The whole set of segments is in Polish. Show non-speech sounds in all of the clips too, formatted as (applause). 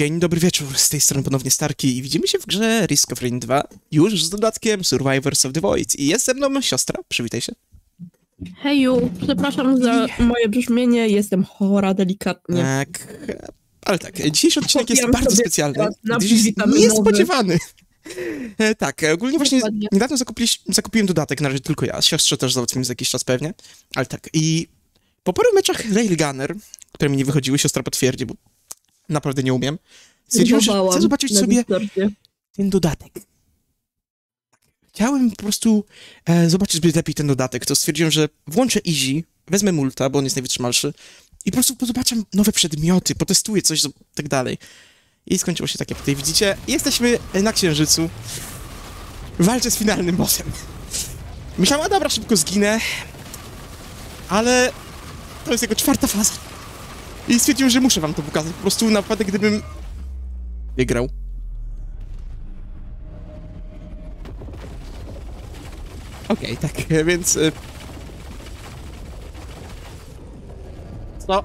Dzień dobry wieczór, z tej strony ponownie Starki i widzimy się w grze Risk of Rain 2, już z dodatkiem Survivors of the Void i jest ze mną siostra, przywitaj się. Heju, przepraszam za moje brzmienie, jestem chora delikatnie. Tak, ale tak, dzisiejszy odcinek jest bardzo specjalny, gdyż jest niespodziewany. E, Tak, ogólnie właśnie Dokładnie. niedawno zakupiłem dodatek, na razie tylko ja, siostrze też załatwimy za jakiś czas pewnie, ale tak, i po paru meczach Railgunner, które mi nie wychodziły, siostra potwierdzi, bo naprawdę nie umiem, stwierdziłem, że chcę zobaczyć sobie ten dodatek. Chciałem po prostu e, zobaczyć zbyt lepiej ten dodatek, to stwierdziłem, że włączę Easy, wezmę Multa, bo on jest najwytrzymalszy i po prostu zobaczę nowe przedmioty, potestuję coś, tak dalej. I skończyło się tak, jak tutaj widzicie. Jesteśmy na Księżycu. Walczę z finalnym bossem. Myślałem, a dobra, szybko zginę, ale to jest jego czwarta faza. I stwierdziłem, że muszę wam to pokazać, po prostu na wypadek, gdybym wygrał. Okej, tak, (laughs) więc... y, Co?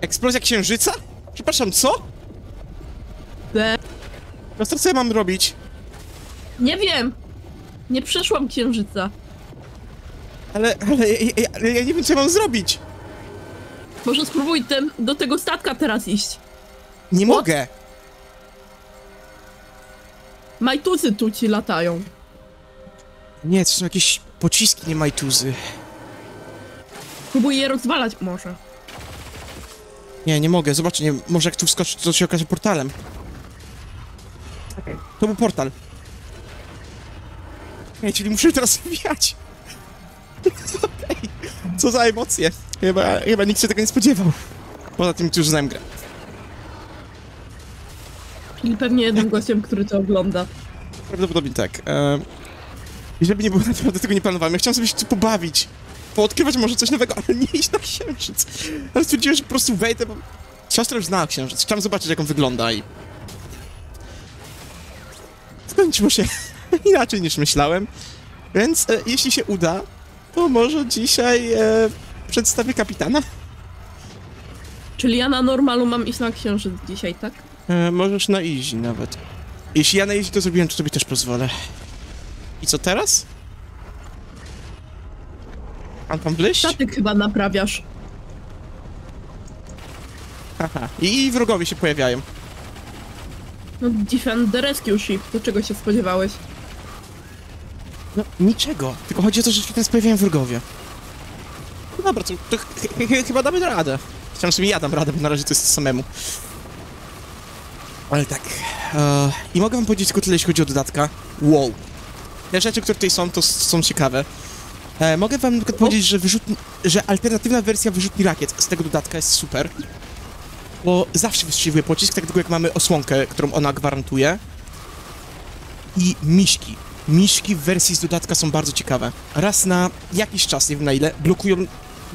Eksplozja księżyca? Przepraszam, co? Be- No co ja mam robić? Nie wiem! Nie przeszłam księżyca. Ale, ale, ja, ja, ja nie wiem, co ja mam zrobić. Może spróbuj tem, do tego statka teraz iść. Nie mogę. Majtuzy tu ci latają. Nie, to są jakieś pociski, nie majtuzy. Próbuj je rozwalać może. Nie, nie mogę, zobaczcie, nie, może jak tu wskoczyć, to się okaże portalem. To był portal. Ej, czyli muszę teraz wbijać. Okej. (laughs) Co za emocje. Chyba, chyba nikt się tego nie spodziewał. Poza tym, którzy znają grę. Czyli pewnie jednym gościem, który to ogląda. Prawdopodobnie tak. E, I żeby nie było, naprawdę tego nie planowałem. Ja chciałem sobie się tu pobawić. Poodkrywać może coś nowego, ale nie iść na księżyc. Ale stwierdziłem, że po prostu wejdę, bo siostra już znała księżyc. Chciałem zobaczyć, jak on wygląda i... Skończyło się (laughs) inaczej niż myślałem. Więc e, jeśli się uda, to może dzisiaj e, przedstawię kapitana. Czyli ja na normalu mam iść na księżyc dzisiaj, tak? E, możesz na easy nawet. Jeśli ja na easy to zrobiłem, to tobie też pozwolę. I co teraz? Mam tam wleść? Statek chyba naprawiasz. Haha. I wrogowie się pojawiają. No, Defend the Rescue Ship. Do czego się spodziewałeś? No, niczego. Tylko chodzi o to, że się teraz pojawiają wrogowie. No dobra, to, to ch ch ch chyba damy radę. Chciałem sobie ja dam radę, bo na razie to jest samemu. Ale tak. E, I mogę wam powiedzieć tylko tyle, jeśli chodzi o dodatka. Wow. Te rzeczy, które tutaj są, to są ciekawe. E, mogę wam tylko powiedzieć, że, wyrzutni, że alternatywna wersja wyrzutni rakiet z tego dodatka jest super. Bo zawsze wystrzeliwuje pocisk, tak tylko jak mamy osłonkę, którą ona gwarantuje. I miśki. Miśki w wersji z dodatka są bardzo ciekawe. Raz na jakiś czas, nie wiem na ile, blokują,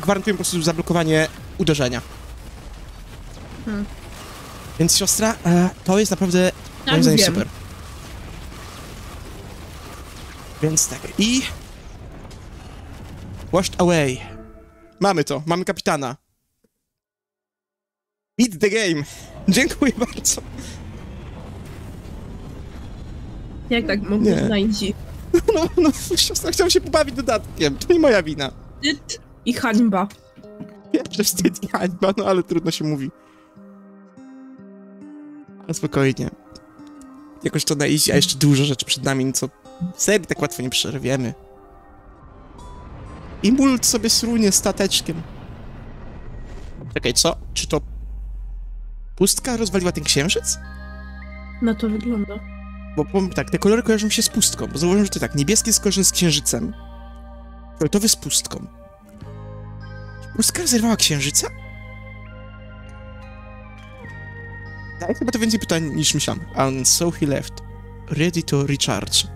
gwarantują po prostu zablokowanie uderzenia. Hmm. Więc siostra, e, to jest naprawdę Tak, moim zdaniem super. Więc tak, i... Washed away. Mamy to, mamy kapitana. Beat the game. (laughs) Dziękuję bardzo. Jak tak na easy? (laughs) No, no, siostra, chciałem się pobawić dodatkiem. To nie moja wina. I hańba. Pierwszy wstyd i hańba, no ale trudno się mówi. Ale spokojnie. Jakoś to na easy, a jeszcze dużo rzeczy przed nami, no co serii tak łatwo nie przerwiemy. I mult sobie srunie stateczkiem. Czekaj, co? Czy to pustka rozwaliła ten księżyc? Na to wygląda. Bo powiem tak, te kolory kojarzą się z pustką, bo zauważyłem, że to tak, niebieskie jest z księżycem, fioletowy z pustką. Pustka zerwała księżyca? Tak, chyba to więcej pytań niż myślałem. And so he left, ready to recharge.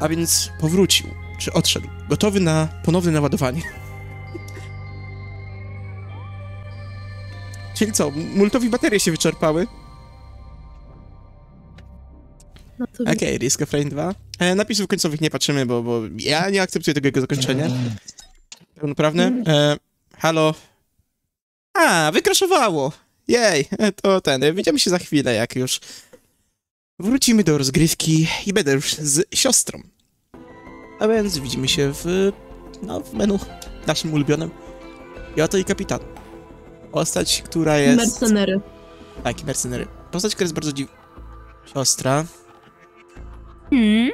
A więc powrócił, czy odszedł, gotowy na ponowne naładowanie. (laughs) Czyli co, multowi baterie się wyczerpały? Na to Okej, Risk of Rain 2. E, napisów końcowych nie patrzymy, bo, bo ja nie akceptuję tego jego zakończenia. Pełnoprawne. E, halo. A, wykraszowało. Jej, to ten, widzimy się za chwilę, jak już wrócimy do rozgrywki i będę już z siostrą. A więc widzimy się w, no, w menu naszym ulubionym. Ja to i kapitan. Postać, która jest... Mercenery. Tak, i mercenery. Postać, która jest bardzo dziw... Siostra. Hmm?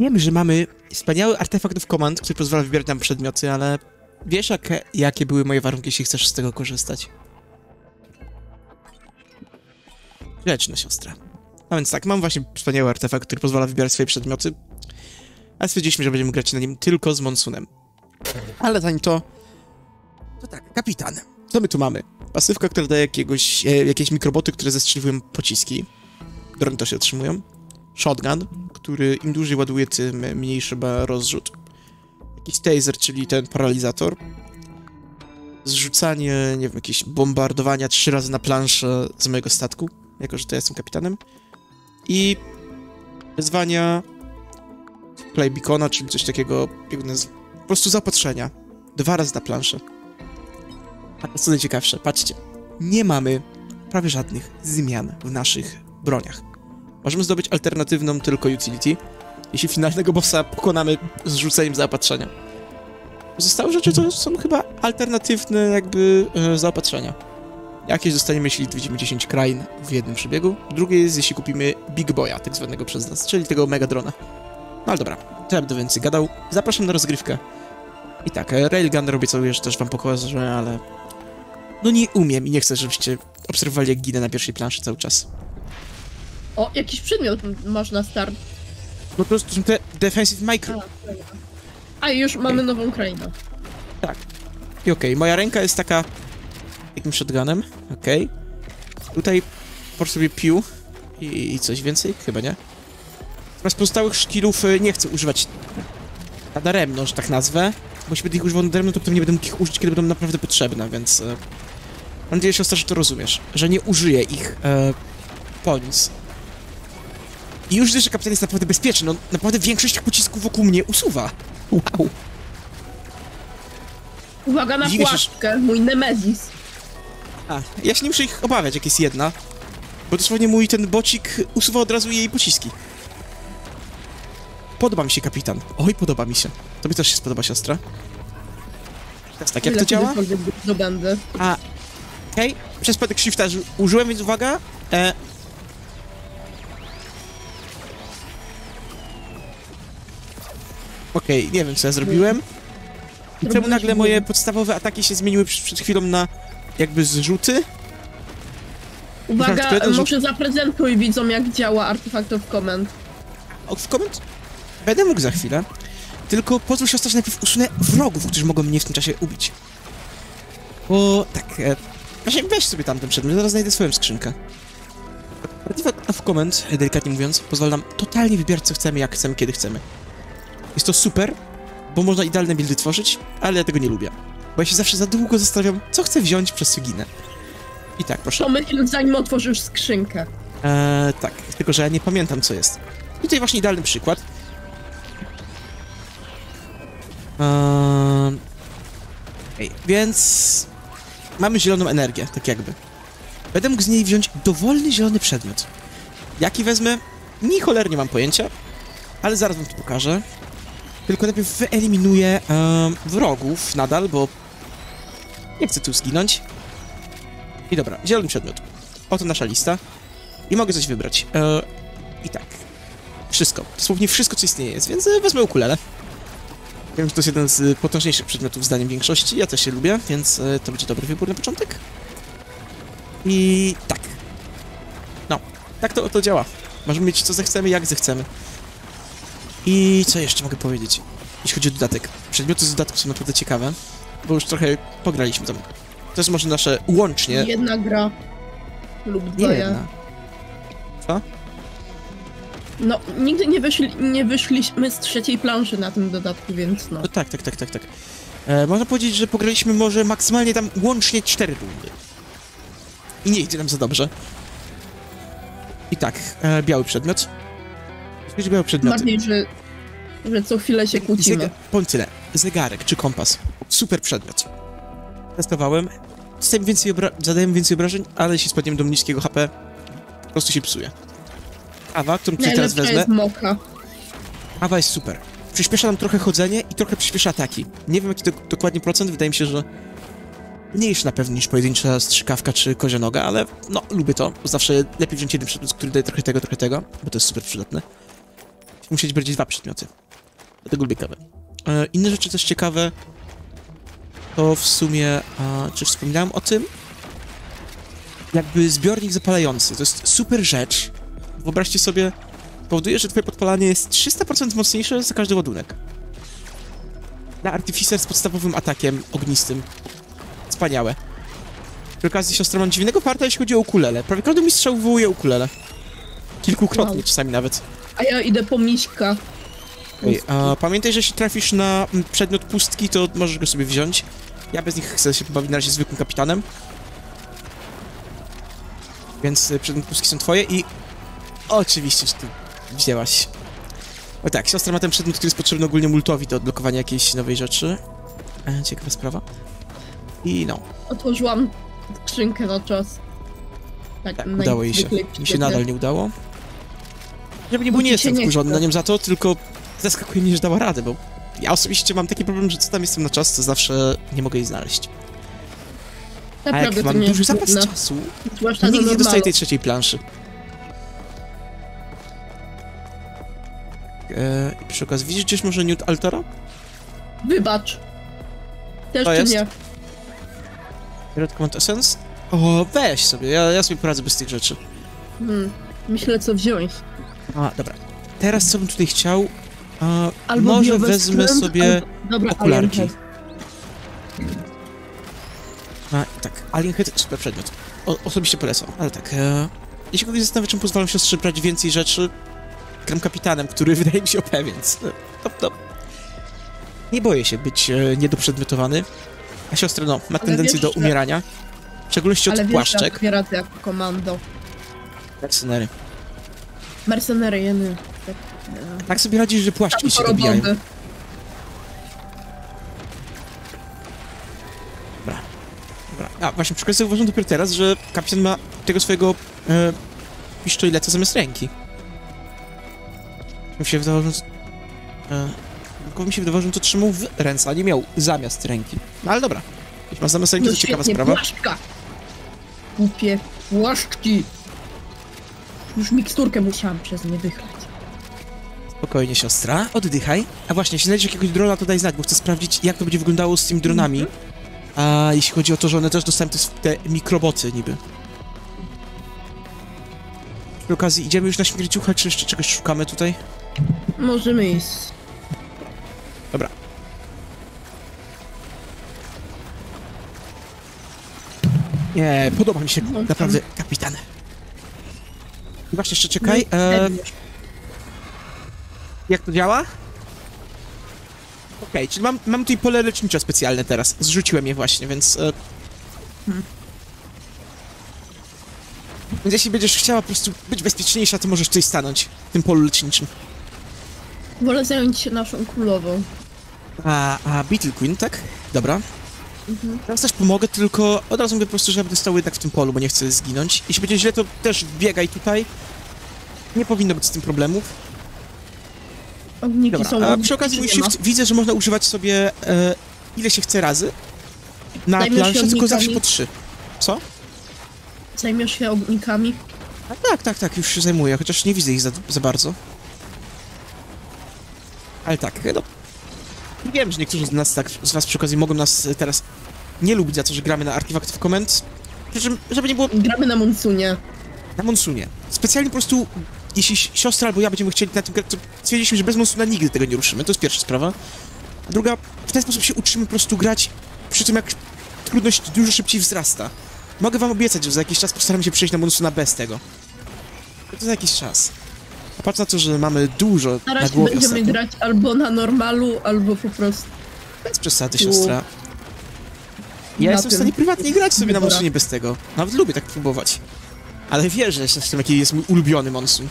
Wiemy, że mamy wspaniały artefakt of command, który pozwala wybierać nam przedmioty, ale wiesz, jakie, jakie były moje warunki, jeśli chcesz z tego korzystać? Grzeczna siostra. A więc tak, mam właśnie wspaniały artefakt, który pozwala wybierać swoje przedmioty, a stwierdziliśmy, że będziemy grać na nim tylko z Monsunem. Ale zanim to... To tak, kapitan. Co my tu mamy? Pasywka, która daje jakiegoś, e, jakieś mikroboty, które zestrzeliwują pociski. Drony też się otrzymują. Shotgun, który im dłużej ładuje, tym mniejszy ma rozrzut. Jakiś taser, czyli ten paralizator. Zrzucanie, nie wiem, jakieś bombardowania trzy razy na planszę z mojego statku, jako że to ja jestem kapitanem. I wyzwania play beacona, czyli coś takiego, po prostu zaopatrzenia. Dwa razy na planszę. A co najciekawsze, patrzcie, nie mamy prawie żadnych zmian w naszych broniach. Możemy zdobyć alternatywną tylko utility, jeśli finalnego bossa pokonamy z rzuceniem zaopatrzenia. Pozostałe rzeczy to są chyba alternatywne jakby e, zaopatrzenia. Jakieś dostaniemy, jeśli widzimy 10 krain w jednym przebiegu. Drugie jest, jeśli kupimy Big Boya, tak zwanego przez nas, czyli tego Megadrona. No ale dobra, to ja będę więcej gadał. Zapraszam na rozgrywkę. I tak, e, Railgun obiecał że też wam pokażę, ale... No nie umiem i nie chcę, żebyście obserwowali jak ginę na pierwszej planszy cały czas. O, jakiś przedmiot masz na start. No to są te defensive micro. A, już mamy nową krainę. I okej, moja ręka jest taka... Takim shotgunem, okej. Tutaj po sobie pił i, i coś więcej? Chyba nie. Teraz pozostałych szkilów y, nie chcę używać nadaremno, że tak nazwę. Bo jeśli będę ich używał nadaremno, to pewnie będę mógł ich użyć, kiedy będą naprawdę potrzebne, więc... y, Mam nadzieję, siostra, że to rozumiesz. Że nie użyję ich e, po nic. I już widzę, że kapitan jest naprawdę bezpieczny. No, naprawdę większość pocisków wokół mnie usuwa. Wow. Uwaga na Dziwię mój Nemezis. A, ja się nie muszę ich obawiać, jak jest jedna. Bo dosłownie mój ten bocik usuwa od razu jej pociski. Podoba mi się kapitan. Oj, podoba mi się. Tobie też się spodoba siostra. Teraz tak, jak to działa? Zdobędę. A, okej. Przez przypadek shifta użyłem, więc uwaga. E... Okej, nie wiem co ja zrobiłem. I czemu nagle moje podstawowe ataki się zmieniły przed, chwilą na jakby zrzuty? Uwaga, rzut- może zaprezentuj widzom, jak działa Artifact of Command. O, w koment... Będę mógł za chwilę. Tylko pozwól siostra, że najpierw usunę wrogów, którzy mogą mnie w tym czasie ubić. Bo tak... E, właśnie weź sobie tamten przedmiot, zaraz znajdę swoją skrzynkę. Artifact of Command, delikatnie mówiąc, pozwala nam totalnie wybierać co chcemy, jak chcemy, kiedy chcemy. Jest to super, bo można idealne buildy tworzyć, ale ja tego nie lubię. Bo ja się zawsze za długo zastanawiam, co chcę wziąć przez co ginę. I tak, proszę. Pomyśl, zanim otworzysz skrzynkę. Eee, tak, tylko że ja nie pamiętam co jest. Tutaj właśnie idealny przykład. Eee, więc mamy zieloną energię, tak jakby. Będę mógł z niej wziąć dowolny zielony przedmiot. Jaki wezmę? Ni cholernie mam pojęcia, ale zaraz wam to pokażę. Tylko najpierw wyeliminuję wrogów nadal, bo nie chcę tu zginąć. I dobra, zielony przedmiot. Oto nasza lista. I mogę coś wybrać. E, I tak. Wszystko. Dosłownie wszystko, co istnieje jest, więc e, wezmę ukulele. Wiem, że to jest jeden z potężniejszych przedmiotów zdaniem większości. Ja też się lubię, więc e, to będzie dobry wybór na początek. I tak. No, tak to, to działa. Możemy mieć co zechcemy, jak zechcemy. I co jeszcze mogę powiedzieć? Jeśli chodzi o dodatek. Przedmioty z dodatku są naprawdę ciekawe, bo już trochę pograliśmy tam. To jest może nasze łącznie... Jedna gra. Lub Nie dwie. jedna. Co? No, nigdy nie, wyszli, nie wyszliśmy z trzeciej planszy na tym dodatku, więc no. No tak, tak, tak, tak, tak. E, można powiedzieć, że pograliśmy może maksymalnie tam łącznie 4 rundy. I nie idzie nam za dobrze. I tak, e, biały przedmiot. Jeśli białe przedmioty. Bardziej, że, że co chwilę się kłócimy. Zega- powiem tyle. Zegarek czy kompas. Super przedmiot. Testowałem. dostajemy więcej zadajemy więcej obrażeń, ale jeśli spadniemy do niskiego HP, po prostu się psuje. Kawa, którą tutaj teraz wezmę, jest moka. kawa jest super. Przyspiesza nam trochę chodzenie i trochę przyspiesza ataki. Nie wiem jaki to dokładnie procent, wydaje mi się, że mniejszy na pewno niż pojedyncza strzykawka czy kozionoga, ale no, lubię to. Zawsze lepiej wziąć jeden przedmiot, który daje trochę tego, trochę tego, bo to jest super przydatne. Musieć bardziej dwa przedmioty. Dlatego lubię kawę. E, inne rzeczy też ciekawe, to w sumie, a, czy wspominałem o tym? Jakby zbiornik zapalający. To jest super rzecz. Wyobraźcie sobie, powoduje, że twoje podpalanie jest 300% mocniejsze za każdy ładunek. Na Artificer z podstawowym atakiem ognistym. Wspaniałe. Przy okazji siostra mam dziwnego farta, jeśli chodzi o ukulele. Prawie każdy mi strzał wywołuje ukulele. Kilkukrotnie Wow. czasami nawet. A ja idę po miśka. Ej, a pamiętaj, że jeśli trafisz na mm, przedmiot pustki, to możesz go sobie wziąć. Ja bez nich chcę się pobawić na razie zwykłym kapitanem. Więc y, przedmiot pustki są twoje i... Oczywiście, że ty wzięłaś. O tak, siostra ma ten przedmiot, który jest potrzebny ogólnie multowi do odblokowania jakiejś nowej rzeczy. E, ciekawa sprawa. I no, Otworzyłam skrzynkę na czas. Tak, tak, udało jej się. Mi się nadal nie udało. Żeby nie Bo było, nie jestem wkurzony na nią za to, tylko zaskakuje mnie, że dała radę, bo ja osobiście mam taki problem, że co tam jestem na czas, to zawsze nie mogę jej znaleźć. A Naprawdę jak to mam duży zapas czasu, Zwłaszcza nigdy nie dostaję tej trzeciej planszy. Eee, I przy okazji, widzisz gdzieś może Newt Altora? Wybacz. Też To czy jest? nie? Red Command Essence? O, weź sobie, ja, ja sobie poradzę bez tych rzeczy. Hmm. Myślę co wziąć. A, dobra. Teraz co bym tutaj chciał? A, Albo może wezmę skręt, sobie albo... Dobra, okularki. A, tak, Alien Head, super przedmiot. O, osobiście polecam, ale tak, e, jeśli kogoś zastanawia, czym pozwalam siostrze brać więcej rzeczy, gram kapitanem, który (laughs) wydaje mi się OP, więc e, to, to... Nie boję się być e, niedoprzedmiotowany, a siostra, no, ma Ale tendencję wiesz, do umierania, w szczególności od Ale wiesz, płaszczek. jak komando. Mercenery. Mercenery, jeny. Tak, Tak sobie radzisz, że płaszczki się dobijają. roboty. Dobra. A, właśnie przy okazji zauważyłem dopiero teraz, że kapitan ma tego swojego e, piszczojleca zamiast ręki. Mi się wydawało, że... E, tylko mi się wydawało, że on to trzymał w ręce, a nie miał zamiast ręki. No ale dobra. Jeśli ma zamiast ręki, No to ciekawa sprawa. płaszczka. Głupie płaszczki. Już miksturkę musiałam przez nie wychlać. Spokojnie, siostra, oddychaj. A właśnie, jeśli znajdziesz jakiegoś drona, to daj znać, bo chcę sprawdzić, jak to będzie wyglądało z tymi dronami. Mhm. A jeśli chodzi o to, że one też dostają te, te mikroboty niby. Przy okazji, idziemy już na śmierciucha, czy jeszcze czegoś szukamy tutaj? Możemy iść. Dobra. Nie, podoba mi się No, naprawdę kapitan. Właśnie, jeszcze czekaj, e, jak to działa? Okej, czyli mam, mam tutaj pole lecznicze specjalne teraz. Zrzuciłem je właśnie, więc... E, Hmm. Więc jeśli będziesz chciała po prostu być bezpieczniejsza, to możesz tutaj stanąć w tym polu leczniczym. Wolę zająć się naszą królową. A, a Beetle Queen, tak? Dobra. Mhm. Teraz też pomogę, tylko od razu mówię po prostu, że ja będę stał jednak w tym polu, bo nie chcę zginąć. Jeśli będzie źle, to też biegaj tutaj. Nie powinno być z tym problemów. Ogniki są a przy okazji mój shift widzę, że można używać sobie e, ile się chce razy na Zajmiesz się planszę, tylko zawsze po trzy. Co? Zajmiesz się ognikami? A, tak, tak, tak, już się zajmuję, chociaż nie widzę ich za, za bardzo. Ale tak, no... Wiem, że niektórzy z nas, tak, z was przy okazji mogą nas e, teraz nie lubić za to, że gramy na Archive Comment. Przy czym, żeby nie było Gramy na Monsunie. na Monsunie. Specjalnie po prostu, jeśli siostra albo ja będziemy chcieli na tym grać, to stwierdziliśmy, że bez Monsuna nigdy tego nie ruszymy. To jest pierwsza sprawa. A druga, w ten sposób się uczymy po prostu grać, przy tym jak trudność dużo szybciej wzrasta. Mogę wam obiecać, że za jakiś czas postaram się przejść na Monsuna bez tego. To za jakiś czas. A patrz na to, że mamy dużo Na na razie głowie będziemy ostatnio. grać albo na normalu, albo po prostu Bez przesady, siostra. Ja Na jestem w tym. stanie prywatnie grać sobie na. Monsunie bez tego. Nawet lubię tak próbować. Ale wierzę, że jestem jaki jest mój ulubiony Monsun.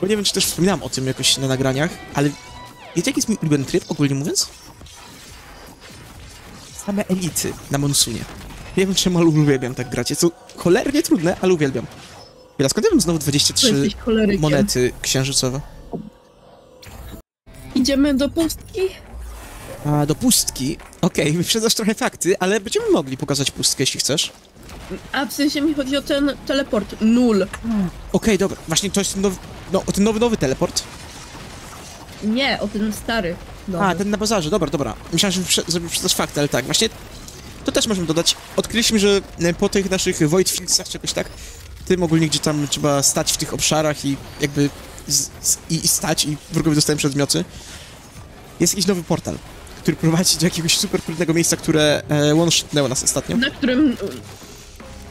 Bo nie wiem, czy też wspominałem o tym jakoś na nagraniach, ale wiecie jaki jest mój ulubiony tryb, ogólnie mówiąc? Same elity na Monsunie. Nie wiem czemu, ale uwielbiam tak grać. Jest to cholernie trudne, ale uwielbiam. Chwila, skąd ja mam znowu To 23 jesteś cholerykiem. monety księżycowe? Idziemy do pustki? A, do pustki. Okej, (laughs) wyprzedzasz trochę fakty, ale będziemy mogli pokazać pustkę, jeśli chcesz. A w sensie mi chodzi o ten teleport. Nul. Okej, dobra. Właśnie to jest nowy, no, o ten nowy, nowy teleport. Nie, o ten stary. Nowy. A, ten na bazarze, dobra, dobra. Myślałem, że wyprzedzasz fakty, ale tak, właśnie to też możemy dodać. Odkryliśmy, że e, po tych naszych Void Fieldsach, czy jakoś tak, tym ogólnie, gdzie tam trzeba stać w tych obszarach i jakby z, z, i, i stać i wrogowie dostają przedmioty, jest jakiś nowy portal, który prowadzi do jakiegoś super trudnego miejsca, które e, one-shotnęło nas ostatnio. Na którym...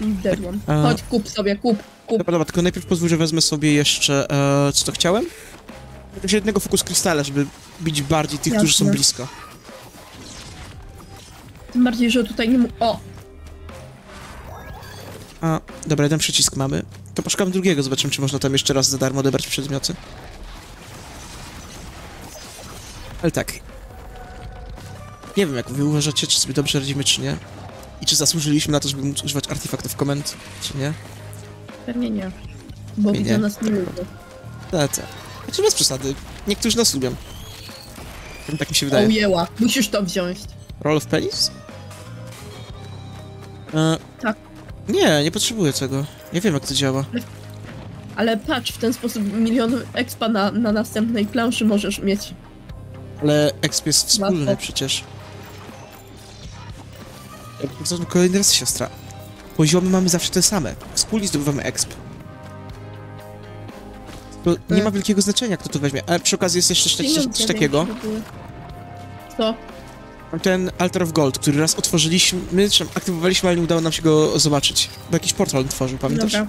mm, Dedłam. A- Chodź, kup sobie, kup, kup. Dobra, dobra, tylko najpierw pozwól, że wezmę sobie jeszcze, e, co to chciałem? Jakiegoś jednego fokus krystala, żeby bić bardziej tych, którzy są Jasne. blisko. Tym bardziej, że tutaj nie mu... O! A, dobra, jeden przycisk mamy. To poszukam drugiego, zobaczymy, czy można tam jeszcze raz za darmo odebrać przedmioty. Ale tak. Nie wiem, jak wy uważacie, czy sobie dobrze radzimy, czy nie. I czy zasłużyliśmy na to, żeby móc używać artefaktów komend, czy nie. Pewnie nie. Bo Nie, widzę nie. nas nie lubią. Tak, tak. Znaczy bez przesady. Niektórzy nas lubią. Tak mi się wydaje. Ojęła, musisz to wziąć. Roll of Penis? E, Tak. Nie, nie potrzebuję tego. Nie wiem, jak to działa. Ale patrz, w ten sposób milion expa na, na następnej planszy możesz mieć. Ale exp jest wspólny Łatwo. przecież. Powtarzam kolejny raz, siostra. Poziomy mamy zawsze te same. Wspólnie zdobywamy exp. To nie Tak. ma wielkiego znaczenia, kto to weźmie. Ale przy okazji jest jeszcze coś, coś, coś takiego. Co? Ten Altar of Gold, który raz otworzyliśmy, czy aktywowaliśmy, ale nie udało nam się go zobaczyć. Bo jakiś portal tworzył, pamiętasz? Dobra.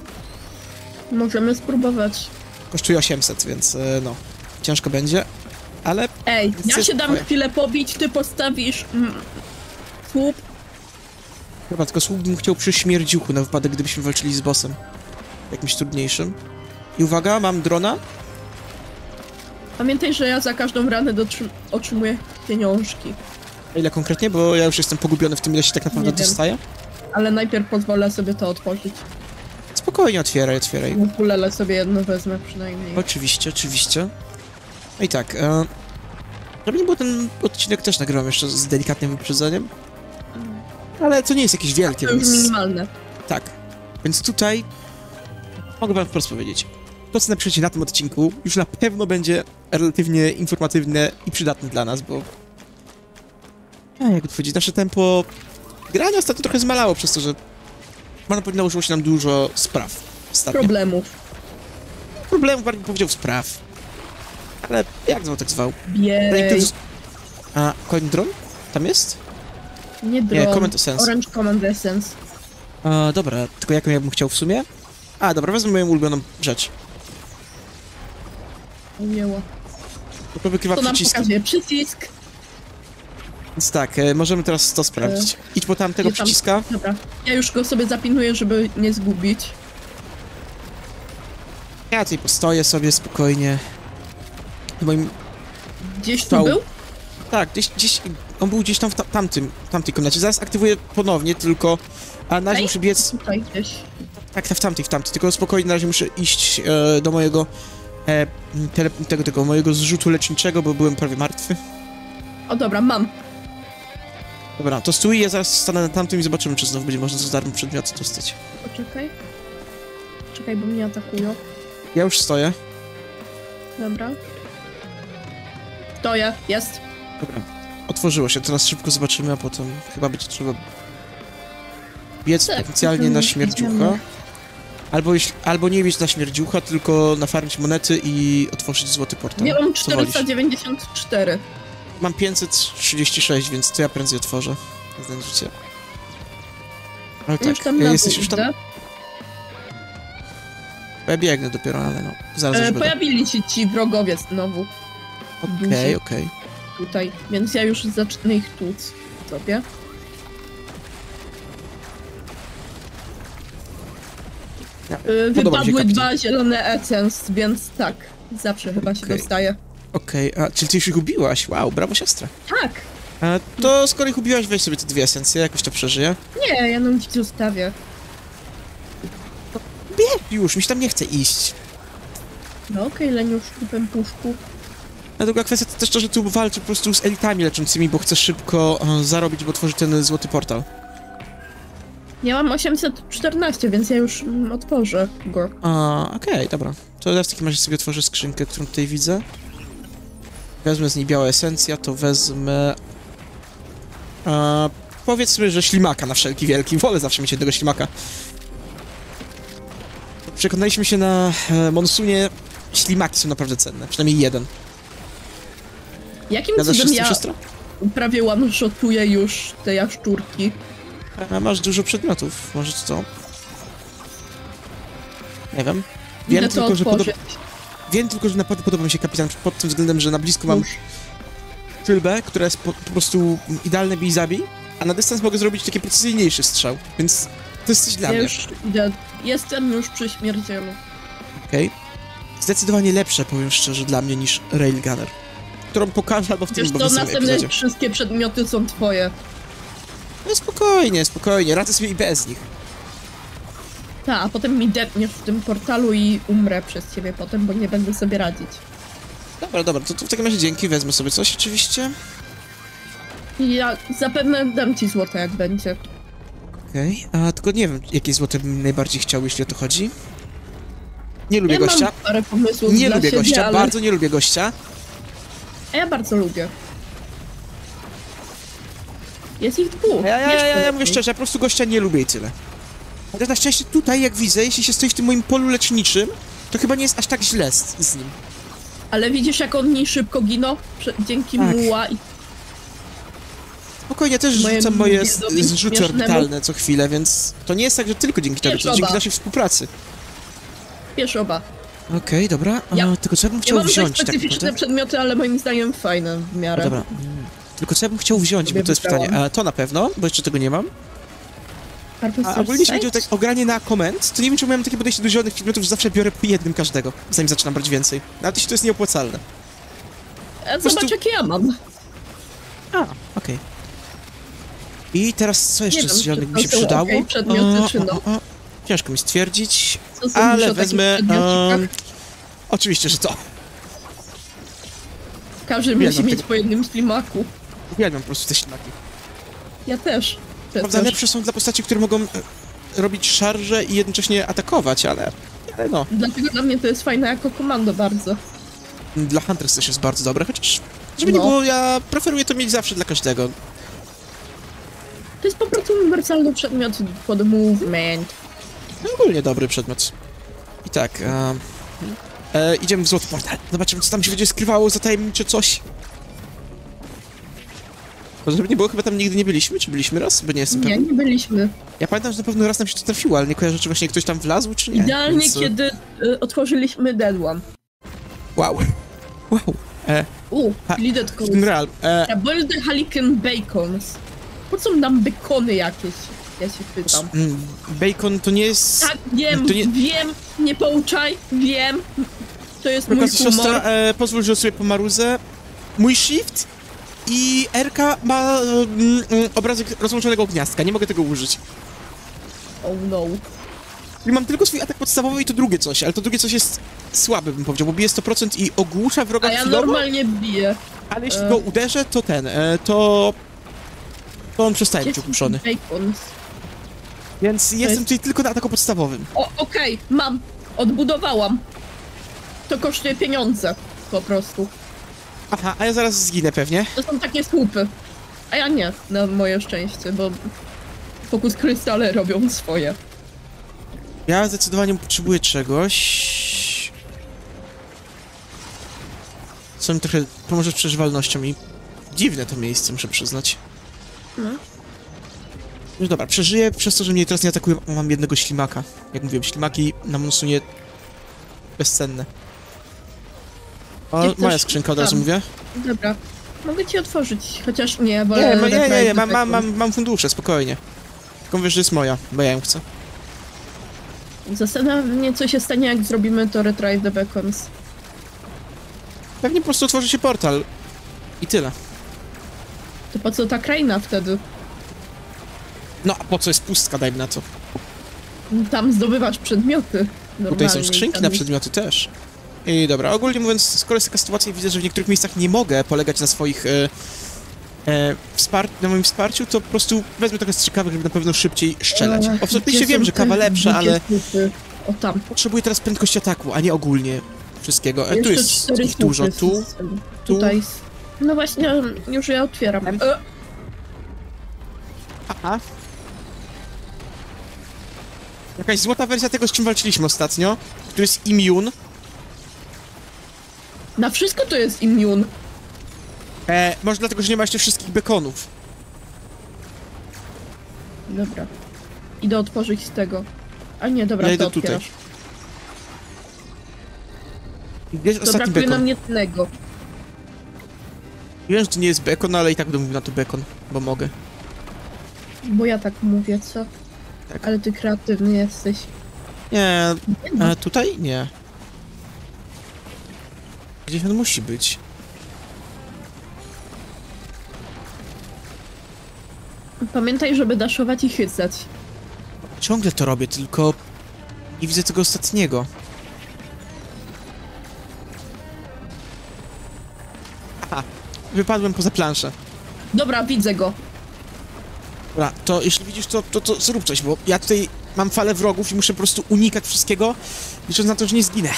Możemy spróbować. Kosztuje 800, więc e, no, ciężko będzie. Ale Ej, ja się dam twoje. chwilę pobić, ty postawisz mm, słup. chyba tylko słup bym chciał przy śmierdziuchu na wypadek, gdybyśmy walczyli z bossem. Jakimś trudniejszym. I uwaga, mam drona. Pamiętaj, że ja za każdą ranę otrzymuję pieniążki. Ile konkretnie? Bo ja już jestem pogubiony w tym, ile się tak naprawdę Nie wiem. dostaje. Ale najpierw pozwolę sobie to otworzyć. Spokojnie, otwieraj, otwieraj. Ukulele sobie jedno wezmę przynajmniej. Oczywiście, oczywiście. No i tak, e, żeby nie było ten odcinek też nagrywam jeszcze z delikatnym wyprzedzeniem. Ale to nie jest jakieś wielkie, To już więc... minimalne. Tak. Więc tutaj mogę wam wprost powiedzieć. To, co napiszecie na tym odcinku, już na pewno będzie relatywnie informatywne i przydatne dla nas, bo... A, jak to powiedzieć, nasze tempo grania ostatnio trochę zmalało przez to, że można powiedzieć, nałożyło się nam dużo spraw ostatnio. Problemów. Problemów, bardziej powiedział spraw. Ale jak zwał, tak zwał. Biej. A, coin dron? Tam jest? Nie dron. Command Essence. Orange Command Essence. A, dobra, tylko jaką ja bym chciał w sumie? A, dobra, wezmę moją ulubioną rzecz. Ujęło. To wykrywa To nam pokazuje przycisk. Więc tak, e, możemy teraz to sprawdzić. Idź po tamtego tam- przyciska. Dobra. Ja już go sobie zapinuję, żeby nie zgubić. Ja tutaj postoję sobie spokojnie. W moim... Gdzieś tu był? Tak, gdzieś, gdzieś... On był gdzieś tam w ta, tamtym, tamtej komnacie. Zaraz aktywuję ponownie, tylko... A na razie muszę biec... Tutaj gdzieś. Tak, w tamtej, w tamtej. Tylko spokojnie, na razie muszę iść e, do mojego... E, tele, tego, tego, mojego zrzutu leczniczego, bo byłem prawie martwy. O dobra, mam. Dobra, to stój, ja zaraz stanę na tamtym i zobaczymy, czy znowu będzie można za darmo przedmioty dostać. Poczekaj. Czekaj, bo mnie atakują. Ja już stoję. Dobra. Stoję, jest. Dobra. Otworzyło się, teraz szybko zobaczymy, a potem chyba będzie trzeba biec Tak, oficjalnie na potem śmierdziucha. Albo, jeśli, albo nie biec na śmierdziucha, tylko nafarmić monety i otworzyć złoty portal. Ja wolisz? 494. Mam 536, więc to ja prędzej otworzę. Zdążycie. Ale Już tak, tam e, na jesteś już tam? Ja biegnę dopiero, ale no, zaraz E, już będę. pojawili się ci wrogowie znowu Okej, okej. tutaj, więc ja już zacznę ich tłuc sobie. Ja- się Wypadły dwa zielone essence, więc tak, zawsze chyba się Okej. dostaje. Okej, a czyli ty już ich ubiłaś? Wow, brawo siostra. Tak, E, to skoro ich ubiłaś, weź sobie te dwie esencje, jakoś to przeżyje. Nie, ja nam ci zostawię. Już, mi się tam nie chce iść. No okej, Leniusz, kupem puszku. A druga kwestia to też to, że tu walczy po prostu z elitami leczącymi, bo chce szybko e, zarobić, bo tworzy ten złoty portal. Ja mam 814, więc ja już mm, otworzę go. A, okej, dobra. To ja w takim razie sobie otworzę skrzynkę, którą tutaj widzę. Wezmę z niej biała esencja, to wezmę... A, powiedzmy, że ślimaka na wszelki wielki. Wolę zawsze mieć jednego ślimaka. Przekonaliśmy się na e, Monsunie, ślimaki są naprawdę cenne. Przynajmniej jeden. Jakim Zgadzasz się z cudem ja siostro? prawie one-shotuję już te jaszczurki? A, masz dużo przedmiotów, może co? Nie wiem. Wiem to tylko, że otworzyć. Wiem tylko, że naprawdę podoba mi się kapitan pod tym względem, że na blisko mam Już. trylbę, która jest po, po prostu idealne bij zabij, a na dystans mogę zrobić taki precyzyjniejszy strzał, więc to jest coś dla Ja mnie, już idę. Jestem już przy śmiercielu. okej? Zdecydowanie lepsze, powiem szczerze, dla mnie niż Railgunner, którą pokażę albo w tym Wiesz następnym następne epizodzie. wszystkie przedmioty są twoje. No spokojnie, spokojnie, radzę sobie i bez nich. Tak, a potem mi depniesz w tym portalu i umrę przez ciebie potem, bo nie będę sobie radzić. Dobra, dobra, to, to w takim razie dzięki, wezmę sobie coś oczywiście. Ja zapewne dam ci złote, jak będzie. Okej, a tylko nie wiem, jakie złote bym najbardziej chciał, jeśli o to chodzi. Nie lubię ja gościa, mam parę pomysłów nie lubię siebie, gościa, ale... bardzo nie lubię gościa. A ja bardzo lubię. Jest ich dwóch. Ja, ja, ja, ja, ja mówię szczerze, ja po prostu gościa nie lubię i tyle. Ale na szczęście tutaj, jak widzę, jeśli się stoi w tym moim polu leczniczym, to chyba nie jest aż tak źle z, z nim. Ale widzisz, jak oni szybko giną? Prze- dzięki Tak. muła i Spokojnie, też Moje rzucam moje zrzuty orbitalne co chwilę, więc to nie jest tak, że tylko dzięki temu, to dzięki naszej współpracy. wiesz oba. Okej, dobra, a, Ja- tylko co ja bym Ja chciał dość wziąć tak specyficzne naprawdę? przedmioty, ale moim zdaniem fajne w miarę. dobra. mm. Tylko co ja bym chciał wziąć, bo to jest pytanie. A, to na pewno, bo jeszcze tego nie mam. A ogólnie jeśli chodzi o, tak, o granie na komend, to nie wiem, czy miałem takie podejście do zielonych przedmiotów, że zawsze biorę po jednym każdego, zanim zaczynam brać więcej. Nawet jeśli to jest nieopłacalne. E, prostu- Zobacz, jakie ja mam. A, okej. I teraz co jeszcze z zielonych mi się przydało? okej przedmioty, czy no. o, o. Ciężko mi stwierdzić, o ale wezmę... Um, oczywiście, że to. Każdy musi mieć tego- po jednym ślimaku. Uwielbiam po prostu te ślimaki. Ja też. Prawda, też. lepsze są dla postaci, które mogą e, robić szarże i jednocześnie atakować, ale... Ale no, Dlatego dla mnie to jest fajne jako komando bardzo. dla Huntress też jest bardzo dobre, chociaż... Żeby nie No. było, ja preferuję to mieć zawsze dla każdego. To jest po prostu uniwersalny przedmiot pod movement. No, ogólnie dobry przedmiot. I tak, e, e, idziemy w złoty portal. Zobaczymy, co tam się będzie skrywało za tajemnicze coś. Żeby nie było, chyba tam nigdy nie byliśmy, czy byliśmy raz? Bo nie jestem Nie, pewien. nie byliśmy. Ja pamiętam, że na pewno raz nam się to trafiło, ale nie kojarzę, czy właśnie ktoś tam wlazł, czy nie. Idealnie, Więc, e, kiedy y, otworzyliśmy Dead One. Wow. Wow. E, U, w tym real. E, Boiled Haliken Bacons. Po co nam bekony jakieś? Ja się pytam. mm, bacon to nie jest... Tak, wiem, nie- wiem, nie pouczaj, wiem. To jest mój Proszę humor. siostra, e, pozwól, że sobie pomaruzę. Mój shift i RK ma mm, mm, obrazek rozłączonego gniazdka, nie mogę tego użyć. Oh no. I mam tylko swój atak podstawowy i to drugie coś, ale to drugie coś jest słabe, bym powiedział, bo bije 100% i ogłusza wroga A ja chwilowo, normalnie biję. ale jeśli e. go uderzę, to ten, e, to... To on przestaje być ogłuszony. Więc jestem jest- tutaj tylko na ataku podstawowym. O, okej, mam. Odbudowałam. To kosztuje pieniądze. Po prostu. Aha, a ja zaraz zginę pewnie. To są takie słupy. A ja nie, na moje szczęście, bo fokus krystale robią swoje. Ja zdecydowanie potrzebuję czegoś... Co mi trochę pomoże z przeżywalnością i dziwne to miejsce, muszę przyznać. No. No dobra, przeżyję przez to, że mnie teraz nie atakują. Mam jednego ślimaka. Jak mówiłem, ślimaki na Monsunie bezcenne. O, Nie chcesz- moja skrzynka od razu mówię. Dobra. Mogę ci otworzyć, chociaż nie, Nie, wolę... ma- nie, nie, nie, mam, mam, mam, mam fundusze, spokojnie. Tylko mówię, że jest moja, bo ja ją chcę. Zastanawiam mnie, co się stanie, jak zrobimy to Retrieve the Beacons. Pewnie po prostu otworzy się portal. I tyle. To po co ta kraina wtedy? No, a po co jest pustka, dajmy na to. Tam zdobywasz przedmioty. Tutaj są skrzynki na przedmioty też. I dobra, ogólnie mówiąc, skoro jest taka sytuacja, widzę, że w niektórych miejscach nie mogę polegać na swoich e, e, wspar na moim wsparciu, to po prostu wezmę trochę strzykawek, żeby na pewno szybciej strzelać. Ach, Oczywiście gdzie wiem, że kawa lepsza, ale? O tam. potrzebuję teraz prędkości ataku, a nie ogólnie wszystkiego. E, tu jest ich dużo, tu, tu. Tutaj. No właśnie, już ja otwieram. E, Aha. Jakaś złota wersja tego, z czym walczyliśmy ostatnio, który jest immune. Na wszystko to jest immun. E, może dlatego, że nie ma jeszcze wszystkich bekonów. Dobra. Idę otworzyć z tego. A nie, dobra, Ja to idę tutaj. otwierasz. Gdzie jest To ostatni brakuje bekon? nam jednego. Wiem, że to nie jest bekon, ale i tak będę mówił na to bekon, bo mogę. Bo ja tak mówię, co? Tak. Ale ty kreatywny jesteś. Nie, Nie a tutaj nie. Gdzieś on musi być. Pamiętaj, żeby daszować i chycać. Ciągle to robię, tylko nie widzę tego ostatniego. Aha, wypadłem poza planszę. Dobra, widzę go. Dobra, to jeśli widzisz to, to, to zrób coś, bo ja tutaj mam falę wrogów i muszę po prostu unikać wszystkiego, licząc na to, że nie zginę.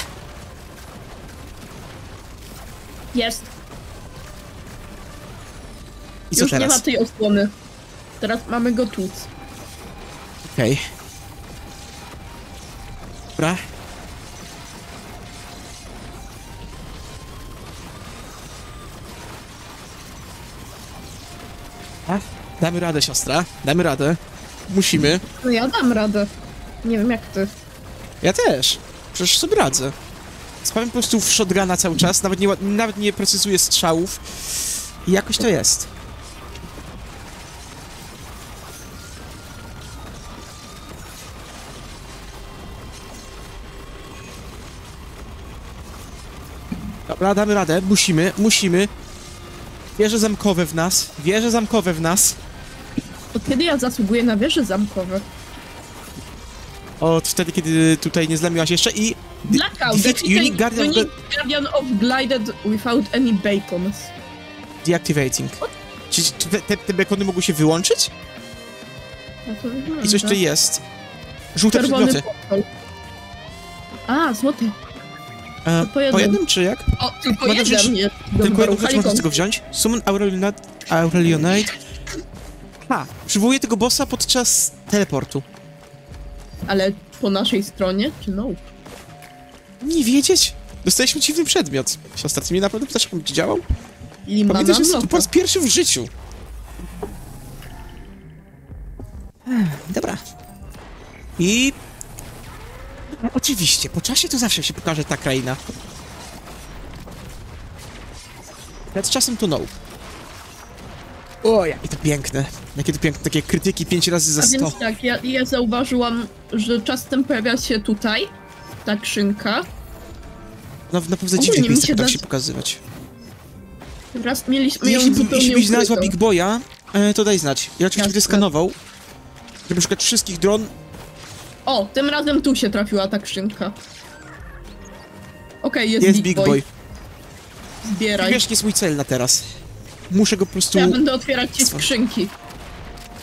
Jest. I co Już nie ma teraz? tej osłony. Teraz mamy go tłuc. Okej. Dobra. A? Damy radę, siostra. Damy radę. Musimy. No ja dam radę. Nie wiem jak ty. Ja też. Przecież sobie radzę. Spawiam po prostu w shotguna cały czas, nawet nie, nawet nie precyzuję strzałów. I jakoś to jest. Dobra, damy radę. Musimy, musimy. Wieże zamkowe w nas. Wieże zamkowe w nas. Od kiedy ja zasługuję na wieże zamkowe? Od wtedy, kiedy tutaj nie zlamiłaś jeszcze i... Blackout. Defeat unique guardian unique guardian of glided without any bacons. Deactivating. Czy, czy te, te, bekony mogły się wyłączyć? No to wygląda. I coś tu jest. Żółte Czerwony przedmioty. portal. A, złoty. E, po jednym. po jednym czy jak? O, tylko Mam jeden jest. Tylko jedną rzecz można z tego wziąć. Summon Aurelionite. Aurelionite. (laughs) Ha! Przywołuję tego bossa podczas teleportu. Ale po naszej stronie, czy no? Nie wiedzieć? Dostaliśmy dziwny przedmiot. Siostra, ty mnie naprawdę pytasz, jak działał? Limana Pamiętaj, że jest tu po raz pierwszy w życiu. Dobra. I... No, oczywiście, po czasie to zawsze się pokaże ta kraina. Przed czasem to no. O, jakie to piękne. Jakie to piękne, takie krytyki 5 razy za A 100. więc tak, ja, ja zauważyłam, że czasem pojawia się tutaj ta skrzynka. No, na pewno Ogólnie dziwnych mi miejscach się potrafi da- się pokazywać. Raz mieliśmy ją Jeśli, zupełnie jeśli byś znalazła. Big Boya, e, to daj znać. Ja oczywiście będę skanował, żeby szukać wszystkich dron. O, tym razem tu się trafiła ta skrzynka. Okej, jest, Jest Big, Big Boy. Zbieraj. Wiesz, jest mój cel na teraz. Muszę go po prostu... Ja będę otwierać ci skrzynki.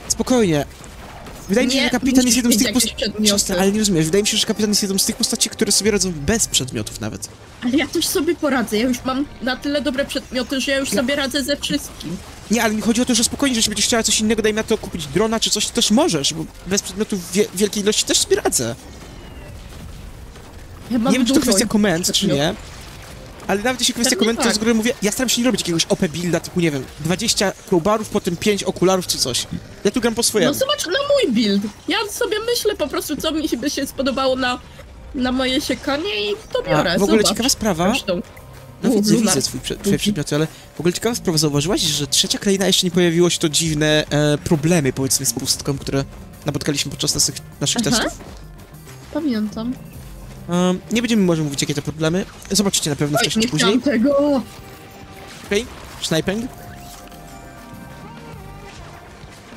Spokojnie. Wydaje mi się, że kapitan jest jedną z tych postaci... ale nie rozumiesz. Wydaje mi się, że kapitan jest jedną z tych postaci, które sobie radzą bez przedmiotów nawet. Ale ja też sobie poradzę. Ja już mam na tyle dobre przedmioty, że ja już No. sobie radzę ze wszystkim. Nie, ale mi chodzi o to, że spokojnie, jeśli będziesz chciała coś innego, daj mi na to kupić drona czy coś, to też możesz, bo bez przedmiotów wie wielkiej ilości też sobie radzę. Ja mam nie wiem, czy to kwestia komend, czy nie. Ale nawet jeśli kwestia Pewnie komend, to tak. z góry mówię, ja staram się nie robić jakiegoś OP builda typu, nie wiem, 20 crowbarów, potem 5 okularów czy coś. Ja tu gram po swojemu. No zobacz na mój build. Ja sobie myślę po prostu, co mi się by się spodobało na, na moje siekanie i to biorę. A, w ogóle Zobacz. ciekawa sprawa, Zresztą. no U, widzę, widzę prze- twoje przedmioty, ale w ogóle ciekawa sprawa, zauważyłaś, że trzecia kraina jeszcze nie pojawiło się to dziwne e, problemy, powiedzmy, z pustką, które napotkaliśmy podczas naszych, naszych Aha. testów. Pamiętam. Um, nie będziemy może mówić, jakie to problemy. Zobaczycie na pewno Oj, wcześniej nie czy później. tego. Okej, sniping.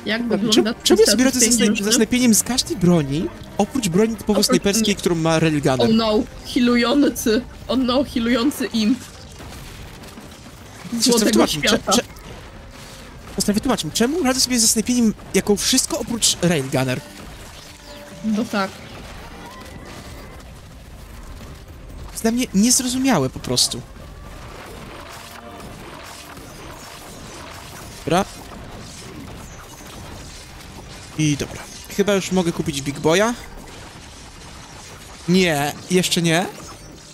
Jak wygląda czemu radzę status ze, snaj- ze snajpieniem z każdej broni, oprócz broni typowo Oprócz- snajperskiej, którą ma Oh Railgunner? no, healujący. Oh no, healujący imp. Złotego cze- świata. cze- Siostro, wytłumacz mi, czemu radzę sobie ze snajpieniem jako wszystko oprócz Railgunner? No tak. Jest dla mnie niezrozumiałe po prostu. Dobra. I dobra. Chyba już mogę kupić Big Boya. Nie, jeszcze nie.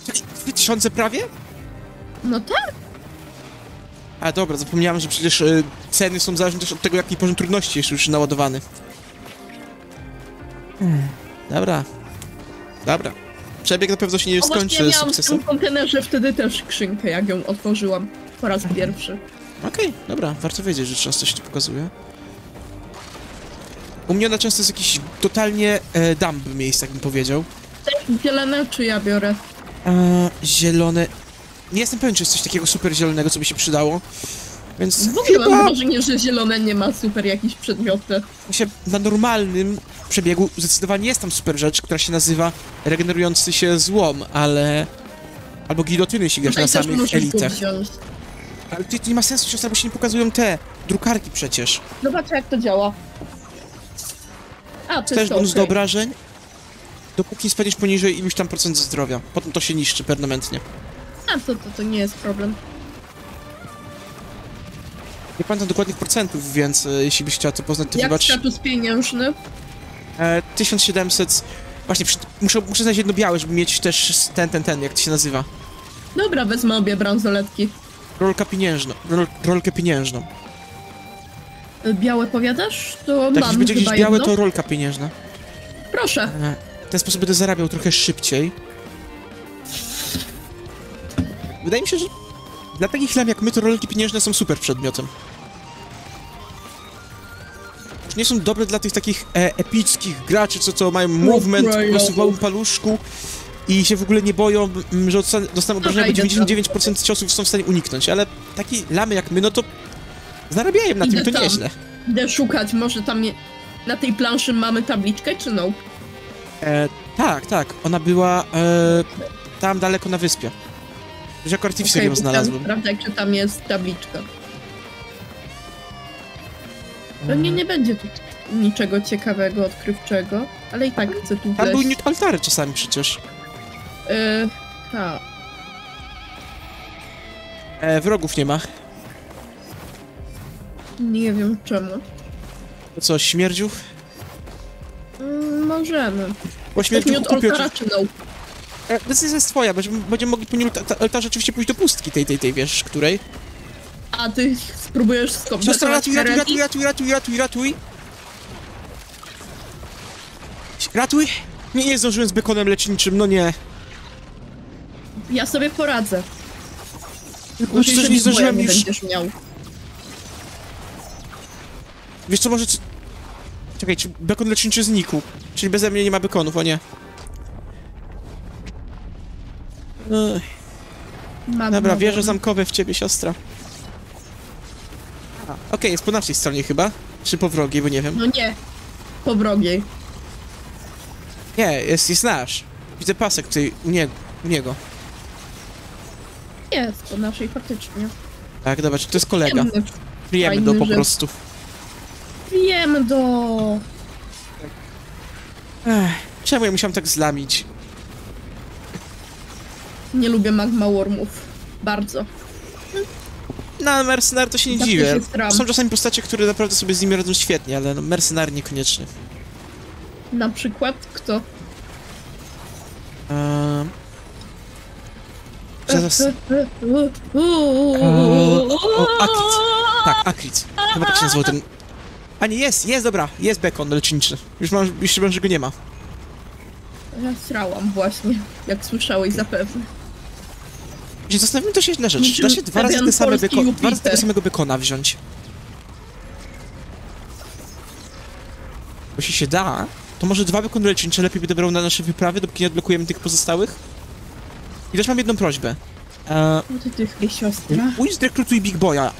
Czekaj, 2000 prawie? No tak. A dobra, zapomniałem, że przecież y, ceny są zależne też od tego, jaki poziom trudności jest już naładowany. Hmm. Dobra. Dobra. Przebieg na pewno się nie O, skończy miałam w sukcesem. tym kontenerze wtedy też skrzynkę, jak ją otworzyłam. Po raz pierwszy. Okej, dobra, warto wiedzieć, że często się to pokazuje. U mnie ona często jest jakiś totalnie e, dumb miejsc, jak bym powiedział. Zielone czy ja biorę? E, zielone... Nie jestem pewien, czy jest coś takiego super zielonego, co by się przydało. Więc W ogóle mam wrażenie, że zielone nie ma super jakichś przedmiotów. się na normalnym przebiegu zdecydowanie jest tam super rzecz, która się nazywa regenerujący się złom, ale... Albo gilotyny, jeśli grasz na samych elitach. Ale to, to nie ma sensu, siostra, bo się nie pokazują te drukarki przecież. Zobacz jak to działa. A, to Też bonus do okej. obrażeń, dopóki spadniesz poniżej iluś tam procent zdrowia. Potem to się niszczy permanentnie. A, to, to, to nie jest problem. Nie pamiętam dokładnych procentów, więc e, jeśli byś chciała to poznać, to Jak wybacz. status pieniężny? E, 1700... Właśnie, przy, muszę, muszę znaleźć jedno białe, żeby mieć też ten, ten, ten, jak to się nazywa. Dobra, wezmę obie bransoletki. Rolka pieniężna. Rol, rolkę pieniężną. Y, Białe powiadasz? To Tak, mam jeśli będzie jakieś białe, jedno. to rolka pieniężna. Proszę. E, w ten sposób będę zarabiał trochę szybciej. Wydaje mi się, że dla takich lam jak my, to rolki pieniężne są super przedmiotem. Nie są dobre dla tych takich e, epickich graczy, co to mają movement po prostu w małym paluszku i się w ogóle nie boją, że dostaną obrażenia, bo idę 99% ciosów są w stanie uniknąć, ale takie lamy jak my, no to zarabiają na tym, to tam. nieźle. Idę szukać, może tam je... na tej planszy mamy tabliczkę, czy no? E, tak, tak, ona była e, tam daleko na wyspie. Już jako artyficer Okej, ją znalazłem. sprawdzać, czy tam jest tabliczka. Pewnie nie będzie tu niczego ciekawego, odkrywczego, ale i tak chcę tu Tam były wleźć. nie- altary czasami przecież. Yy, ha. E, wrogów nie ma. Nie wiem czemu. To co, śmierdziów? Mm, możemy. Bo śmierdziów Miód ołtarza czy no? E, decyzja jest twoja, będziemy, będziemy mogli po alta- altarze oczywiście pójść do pustki tej, tej, tej, wiesz, której. A ty spróbujesz Siostra, ratuj, ratuj, ratuj, ratuj, ratuj, ratuj, ratuj. Ratuj! Nie, nie zdążyłem z bekonem leczniczym, no nie. Ja sobie poradzę. Tylko Gorzej, coś nie zdążyłem już. będziesz miał. Wiesz co, może... c- Czekaj, czy bekon leczniczy znikł? Czyli beze mnie nie ma bekonów, o nie. Ech, Mam dobra, nową. wierzę zamkowe w ciebie, siostra. Okej, jest po naszej stronie chyba. Czy po wrogiej, bo nie wiem. No nie. Po wrogiej. Nie, jest, jest nasz. Widzę pasek tutaj u, nie, u niego. Jest, po naszej faktycznie. Tak, dobra, czy to jest kolega? Wiemy, Przyjemy do po prostu. wiemy do... Ech, czemu ja musiałem tak zlamić? Nie lubię magma wormów. Bardzo. Na mercenar to się nie Zawsze dziwię. się stram. Są czasami postacie, które naprawdę sobie z nimi radzą świetnie, ale no, mercenar niekoniecznie. Na przykład kto? Ehm... Zaraz... O. Tak, Akrit. Chyba tak się nazywał ten... A nie, jest, jest, dobra, jest bekon leczniczy. Już mam, już mam, że go nie ma. Ja srałam właśnie, jak słyszałeś zapewne. Się zastanowimy, to się źle rzecz. Niczym Da się dwa razy, te same beko... dwa razy tego samego bekona wziąć. Jeśli się da, to może dwa bekony lecznicze lepiej by dobrał na nasze wyprawy, dopóki nie odblokujemy tych pozostałych? I też mam jedną prośbę. Eee, No ty ty, siostra. Pójdź zrekrutuj Big Boya.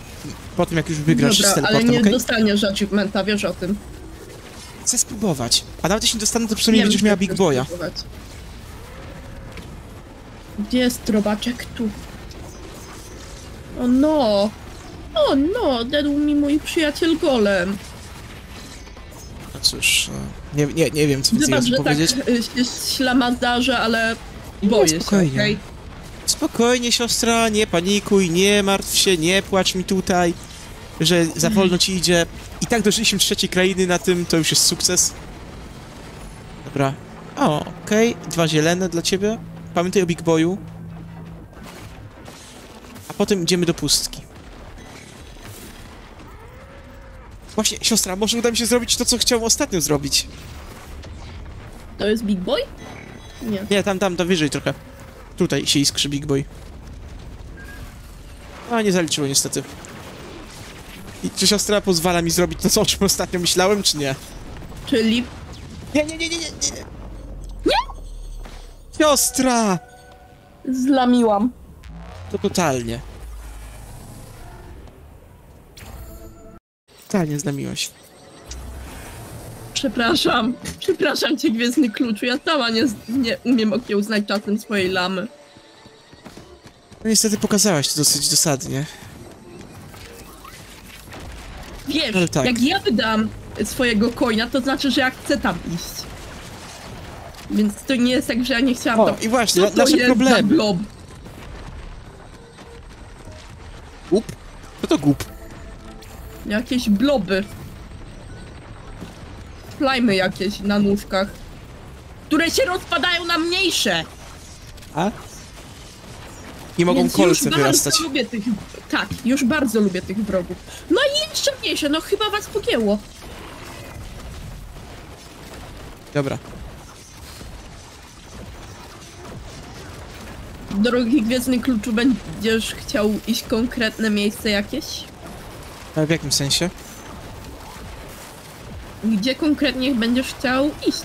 po tym jak już wygrasz z Dobra, ale teleportem, nie okej? dostaniesz achievementa, wiesz o tym. Chcę spróbować. A nawet jeśli dostanę, to przynajmniej Wiem, będziesz że miała chcesz Big Boya. spróbować. Gdzie jest robaczek? Tu. O no! O no! Dedł mi mój przyjaciel golem. No cóż, e, nie, nie, nie wiem, co więcej mam że tak y, się ślamazdarze, ale boję się, spokojnie. okej? Spokojnie, siostra, nie panikuj, nie martw się, nie płacz mi tutaj, że za wolno ci idzie. I tak dożyliśmy trzeciej krainy na tym, to już jest sukces. Dobra. O, okej, dwa zielone dla ciebie. Pamiętaj o Big Boyu. Potem idziemy do pustki. Właśnie, siostra, może uda mi się zrobić to, co chciałem ostatnio zrobić. To jest Big Boy? Nie. Nie, tam, tam, tam wyżej trochę. Tutaj się iskrzy Big Boy. A, nie zaliczyło niestety. I czy siostra pozwala mi zrobić to, co o czym ostatnio myślałem, czy nie? Czyli Nie, nie, nie, nie, nie, nie! Nie! Siostra! zlamiłam. To totalnie. Totalnie znamiłaś. Przepraszam. Przepraszam cię, Gwiezdny Kluczu. Ja sama nie, nie umiem okiełznać czasem swojej lamy. No niestety pokazałaś to dosyć dosadnie. Wiesz, tak. jak ja wydam swojego coina, to znaczy, że ja chcę tam iść. Więc to nie jest tak, że ja nie chciałam O, tam. i właśnie, to nasze problemy. blob? Głup? Co to głup? Jakieś bloby. Plajmy jakieś na nóżkach. Które się rozpadają na mniejsze. A? Nie mogą Więc kolce już wyrastać. bardzo lubię tych... Tak, już bardzo lubię tych wrogów. No i jeszcze mniejsze, no chyba was pogięło. Dobra. Drogi Gwiezdny Kluczu, będziesz chciał iść konkretne miejsce jakieś? A w jakim sensie? Gdzie konkretnie będziesz chciał iść?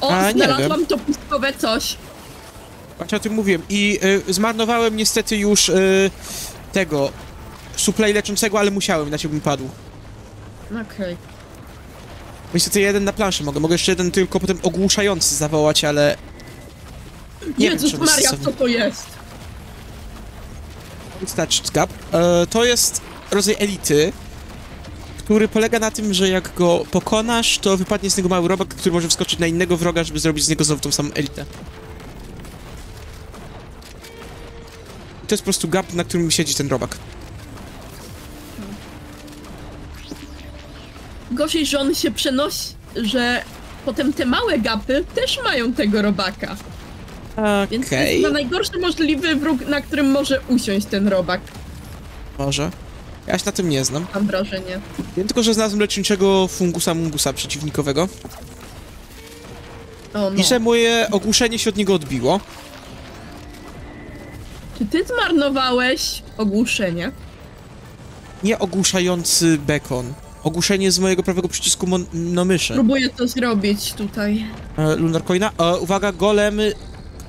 O, A, znalazłam to pustkowe coś. Właśnie o tym mówiłem. I y, zmarnowałem niestety już y, tego suplej leczącego, ale musiałem, inaczej bym padł. Okej. Niestety jeden na planszy mogę. Mogę jeszcze jeden tylko potem ogłuszający zawołać, ale... Nie wiem, Jezus jest Maria, stosowny. co to jest? Touch Gap. E, to jest rodzaj elity, który polega na tym, że jak go pokonasz, to wypadnie z niego mały robak, który może wskoczyć na innego wroga, żeby zrobić z niego znowu tą samą elitę. I to jest po prostu gap, na którym siedzi ten robak. Gorzej, że on się przenosi, że potem te małe gapy też mają tego robaka. Więc to jest na najgorszy możliwy wróg, na którym może usiąść ten robak, może. Ja się na tym nie znam. mam wrażenie. Wiem tylko, że znalazłem leczniczego fungusa mungusa przeciwnikowego O, no. i że moje ogłuszenie się od niego odbiło. Czy ty zmarnowałeś ogłuszenie? Nie ogłuszający bekon. Ogłuszenie z mojego prawego przycisku mon- no myszy. Próbuję to zrobić tutaj. E, Lunar Coina. E, uwaga, golem,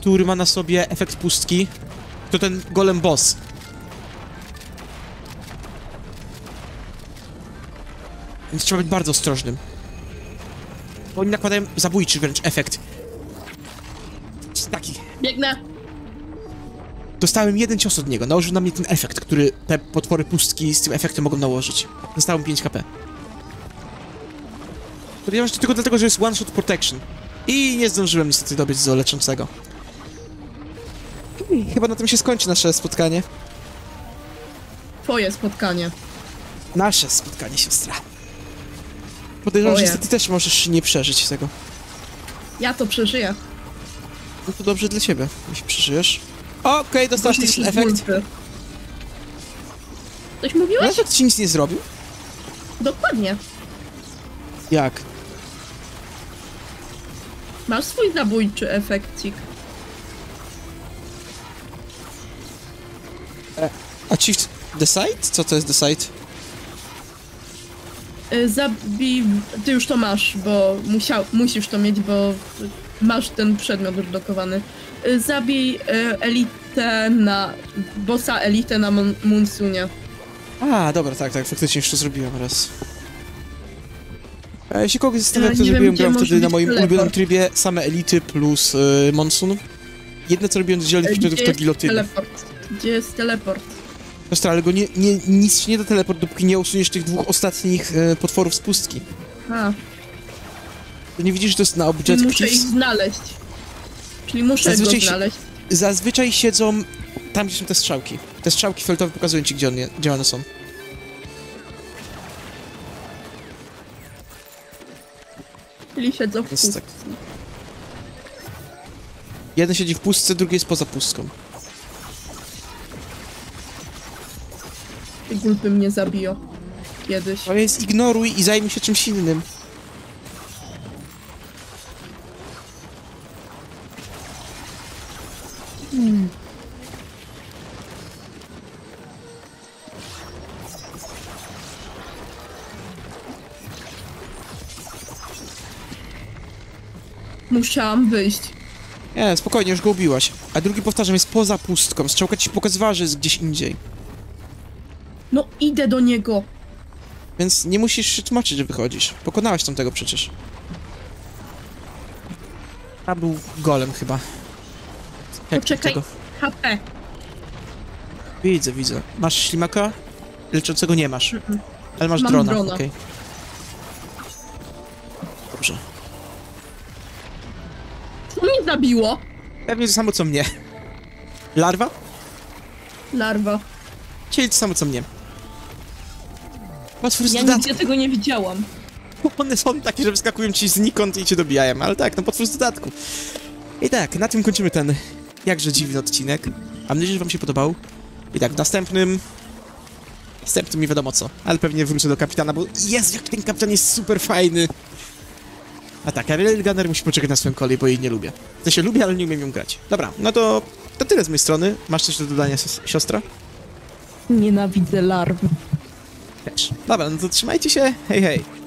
który ma na sobie efekt pustki. To ten golem boss. Więc trzeba być bardzo ostrożnym. Bo oni nakładają zabójczy wręcz efekt. Taki. Biegnę. Dostałem jeden cios od niego. Nałożył na mnie ten efekt, który te potwory pustki z tym efektem mogą nałożyć. Dostałem 5 HP. Podejrzewam, że to tylko dlatego, że jest one shot protection. I nie zdążyłem niestety dobiec do leczącego. I chyba na tym się skończy nasze spotkanie. Twoje spotkanie. Nasze spotkanie, siostra. Podejrzewam, że Twoje. niestety też możesz nie przeżyć tego. Ja to przeżyję. No to dobrze dla ciebie, jeśli przeżyjesz. Okej, dostałeś ten efekt. wulpy. Coś mówiłeś? Ale efekt ci nic nie zrobił? Dokładnie. Jak? Masz swój zabójczy efekcik. Achieved the site? Co to jest the site? Y, Zabij... Ty już to masz, bo musiał, musisz to mieć, bo masz ten przedmiot odblokowany. Y, Zabij y, elitę na... bossa elitę na Mon- Munsunie. A, dobra, tak, tak, faktycznie już to zrobiłem raz. A jeśli kogoś zastanawia, Ja to zrobiłem, grałem wtedy na moim teleport. ulubionym trybie same elity plus y, monsun. Jedne co robiłem z zielonych wtedy to gilotyny. teleport? Gdzie jest teleport? Ostra, ale go nie, nie, nic się nie da teleport, dopóki nie usuniesz tych dwóch ostatnich e, potworów z pustki. A, To nie widzisz, że to jest na czyli muszę ich znaleźć. Czyli muszę Zazwyczaj go znaleźć. Zazwyczaj siedzą tam, gdzie są te strzałki. Te strzałki fioletowe pokazują ci, gdzie, on gdzie one są. Czyli siedzą w Jest pustce. tak. Jeden siedzi w pustce, drugi jest poza pustką. Te gulpy mnie zabiją. Kiedyś. To jest ignoruj i zajmij się czymś innym. Musiałam wyjść. Nie, spokojnie, już go ubiłaś. A drugi, powtarzam, jest poza pustką. Strzałka ci pokazywała, że jest gdzieś indziej. No idę do niego. Więc nie musisz się tłumaczyć, że wychodzisz. Pokonałaś tamtego przecież. A był golem chyba. Jak Poczekaj. tego? HP. Widzę, widzę. Masz ślimaka? Leczącego nie masz. Mm-mm. Ale masz Mam drona, drona. okej. Dobrze. Co mnie zabiło? Pewnie to samo co mnie. Larwa? Larwa. Czyli to samo co mnie. Potwór z Ja dodatku. nigdzie tego nie widziałam. (laughs) One są takie, że wyskakują ci znikąd i cię dobijają, ale tak, no potwór z dodatku. I tak, na tym kończymy ten jakże dziwny odcinek. Mam nadzieję, że wam się podobał. I tak, w następnym... Następnym nie wiadomo co, ale pewnie wrócę do kapitana, bo jest, jak ten kapitan jest super fajny. A tak, a Railgunner musi poczekać na swoją kolej, bo jej nie lubię. To się lubię, ale nie umiem ją grać. Dobra, no to, to tyle z mojej strony. Masz coś do dodania, siostra? Nienawidzę larw. Też. Dobra, no to trzymajcie się. Hej, hej.